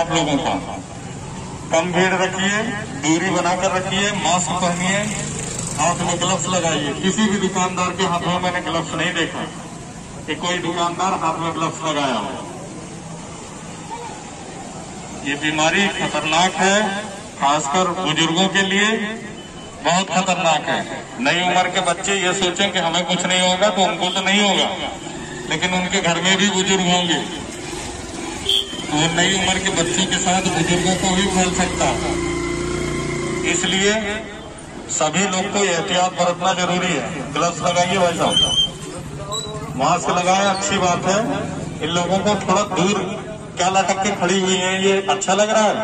आप लोगों का। कम भीड़ रखिए, दूरी बनाकर रखिए, मास्क पहनिए, हाथ में ग्लव्स लगाइए। किसी भी दुकानदार के हाथ में मैंने ग्लव्स नहीं देखा कि कोई दुकानदार हाथ में ग्लव्स लगाया हो। ये बीमारी खतरनाक है, खासकर बुज़ुर्गों के लिए। बहुत खतरनाक है। नई उम्र के बच्चे ये सोचें कि हमें कुछ नहीं होगा तो उनको तो नहीं होगा। लेकिन उनके घर में भी बुज़ुर्ग होंगे। तो नई उम्र के बच्चों के साथ बुज़ुर्गों को भी खोल सकता इसलिए सभी लोग को एहतियात बरतना ज़रूरी है। ग्लव्स लगाइए भाई साहब। मास्क लगाए, अच्छी बात है। इन लोगों को थोड़ा दूर क्या लटक के खड़ी हुई है, ये अच्छा लग रहा है?